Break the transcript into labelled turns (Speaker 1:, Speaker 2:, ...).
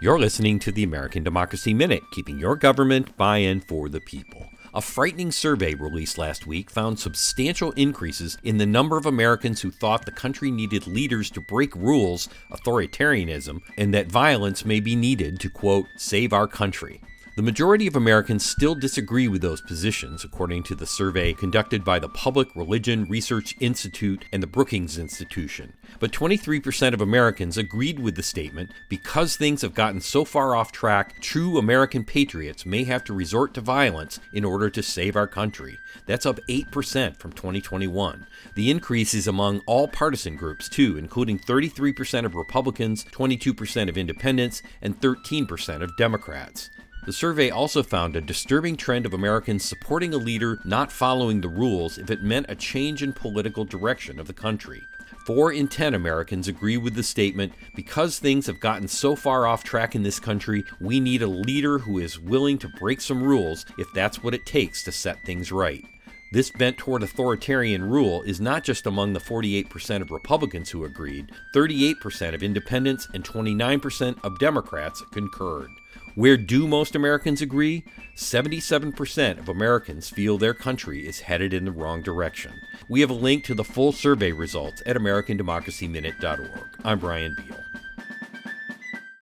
Speaker 1: You're listening to the American Democracy Minute, keeping your government by and for the people. A frightening survey released last week found substantial increases in the number of Americans who thought the country needed leaders to break rules, authoritarianism, and that violence may be needed to, quote, save our country. The majority of Americans still disagree with those positions, according to the survey conducted by the Public Religion Research Institute and the Brookings Institution. But 23% of Americans agreed with the statement because things have gotten so far off track, true American patriots may have to resort to violence in order to save our country. That's up 8% from 2021. The increase is among all partisan groups, too, including 33% of Republicans, 22% of independents, and 13% of Democrats. The survey also found a disturbing trend of Americans supporting a leader not following the rules if it meant a change in political direction of the country. Four in ten Americans agree with the statement because things have gotten so far off track in this country, we need a leader who is willing to break some rules if that's what it takes to set things right. This bent toward authoritarian rule is not just among the 48% of Republicans who agreed, 38% of independents and 29% of Democrats concurred. Where do most Americans agree? 77% of Americans feel their country is headed in the wrong direction. We have a link to the full survey results at AmericanDemocracyMinute.org. I'm Brian Beal.